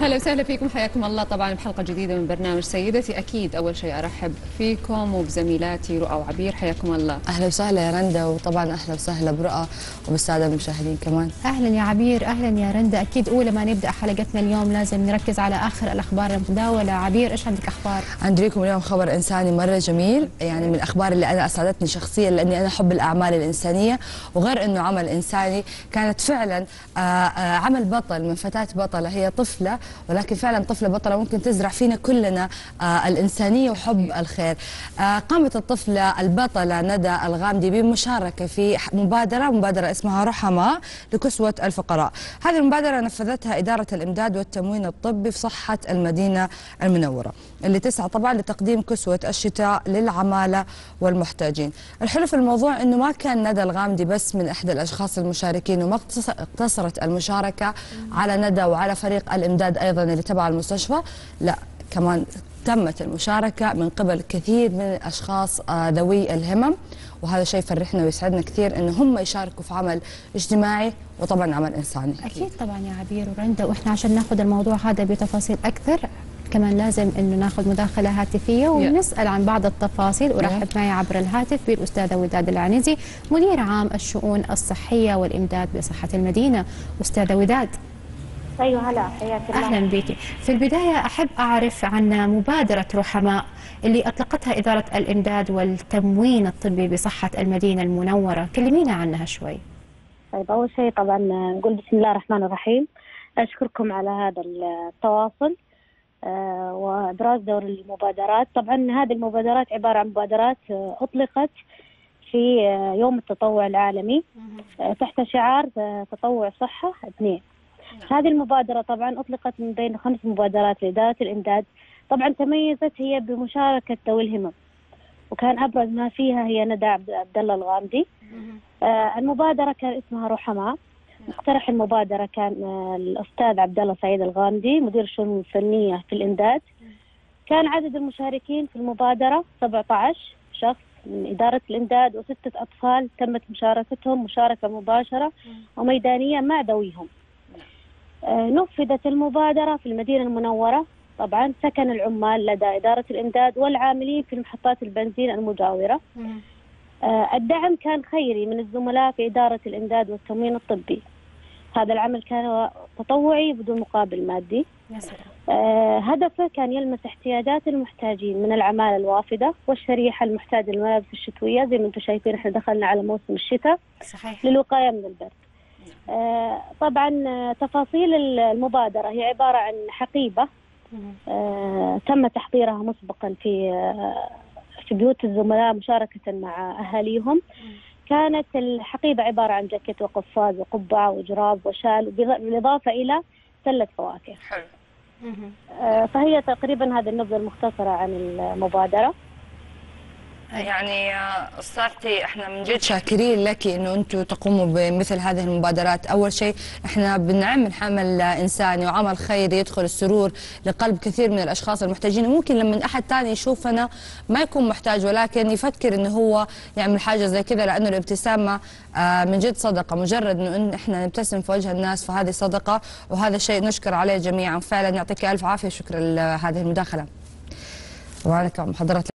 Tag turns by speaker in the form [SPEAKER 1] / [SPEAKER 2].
[SPEAKER 1] هلا وسهلا فيكم حياكم الله طبعا بحلقة جديدة من برنامج سيدتي. أكيد أول شيء أرحب فيكم وبزميلاتي رؤى وعبير حياكم الله.
[SPEAKER 2] أهلا وسهلا يا رندا وطبعا أهلا وسهلا برؤى وبالسادة المشاهدين كمان.
[SPEAKER 3] أهلا يا عبير أهلا يا رندا. أكيد أولى ما نبدأ حلقتنا اليوم لازم نركز على آخر الأخبار المتداولة. عبير إيش عندك أخبار؟
[SPEAKER 2] عندي لكم اليوم خبر إنساني مرة جميل يعني من الأخبار اللي أنا أسعدتني شخصيا لأني أنا احب الأعمال الإنسانية وغير إنه عمل إنساني كانت فعلا آه، آه، عمل بطل من فتاة بطلة. هي طفلة ولكن فعلا طفلة بطلة ممكن تزرع فينا كلنا آه، الإنسانية وحب الخير. آه، قامت الطفلة البطلة ندى الغامدي بمشاركة في مبادرة مبادرة اسمها رحماء لكسوة الفقراء. هذه المبادرة نفذتها إدارة الإمداد والتموين الطبي في صحة المدينة المنورة اللي تسعى طبعا لتقديم كسوة الشتاء للعمالة والمحتاجين. الحلو في الموضوع إنه ما كان ندى الغامدي بس من إحدى الأشخاص المشاركين وما اقتص- اقتصرت المشاركة على ندى وعلى فريق الامداد أيضا اللي تبع المستشفى. لا كمان تمت المشاركة من قبل كثير من الأشخاص آه، ذوي الهمم. وهذا شيء يفرحنا ويسعدنا كثير أنه هم يشاركوا في عمل اجتماعي وطبعا عمل إنساني.
[SPEAKER 3] أكيد طبعا يا عبير ورندا. وإحنا عشان ناخذ الموضوع هذا بتفاصيل أكثر كمان لازم إنه ناخذ مداخلة هاتفية ونسأل عن بعض التفاصيل. ورحب معي عبر الهاتف بالأستاذة وداد العنزي مدير عام الشؤون الصحية والإمداد بصحة المدينة. أستاذة وداد.
[SPEAKER 4] أيوه هلا حياك الله.
[SPEAKER 3] أهلا بك. في البداية أحب أعرف عن مبادرة رحماء اللي أطلقتها إدارة الإمداد والتموين الطبي بصحة المدينة المنورة. كلمينا عنها شوي.
[SPEAKER 4] طيب أول شيء طبعا نقول بسم الله الرحمن الرحيم. أشكركم على هذا التواصل آه، وابراز دور المبادرات. طبعا هذه المبادرات عبارة عن مبادرات آه، أطلقت في آه، يوم التطوع العالمي. تحت شعار تطوع صحة اثنين. هذه المبادرة طبعا أطلقت من بين خمس مبادرات لإدارة الإمداد. طبعا تميزت هي بمشاركة ذوي الهمم وكان أبرز ما فيها هي ندى عبد الله الغامدي. آه، المبادرة كان اسمها رحماء. مقترح المبادرة كان آه، الأستاذ عبد الله سعيد الغامدي مدير الشؤون الفنية في الإمداد. كان عدد المشاركين في المبادرة 17 شخص من إدارة الإمداد وستة أطفال تمت مشاركتهم مشاركة مباشرة وميدانية مع ذويهم. نفذت المبادرة في المدينة المنورة. طبعا سكن العمال لدى إدارة الإمداد والعاملين في محطات البنزين المجاورة. آه، الدعم كان خيري من الزملاء في إدارة الإمداد والتموين الطبي. هذا العمل كان تطوعي بدون مقابل مادي. آه، هدفه كان يلمس احتياجات المحتاجين من العمالة الوافدة والشريحة المحتاجة للملابس الشتوية زي ما أنتم شايفين إحنا دخلنا على موسم الشتاء
[SPEAKER 3] صحيح.
[SPEAKER 4] للوقاية من البرد. آه، طبعا آه، تفاصيل المبادرة هي عبارة عن حقيبة آه، تم تحضيرها مسبقا في آه، في بيوت الزملاء مشاركة مع أهاليهم. كانت الحقيبة عبارة عن جاكيت وقفاز وقبعة وجراب وشال بالإضافة إلى سلة فواكه.
[SPEAKER 1] حلو.
[SPEAKER 4] آه، فهي تقريبا هذه النبذة المختصرة عن المبادرة.
[SPEAKER 2] يعني استاذتي إحنا من جد شاكرين لك إنه أنتم تقوموا بمثل هذه المبادرات، أول شيء إحنا بنعمل حمل إنساني وعمل خيري يدخل السرور لقلب كثير من الأشخاص المحتاجين. وممكن لما أحد ثاني يشوفنا ما يكون محتاج ولكن يفكر إنه هو يعمل حاجة زي كذا لأنه الابتسامة آه، من جد صدقة، مجرد إنه إن إحنا نبتسم في وجه الناس فهذه صدقة وهذا شيء نشكر عليه جميعا. فعلا يعطيك ألف عافية شكرا لهذه المداخلة. وعليكم حضرتك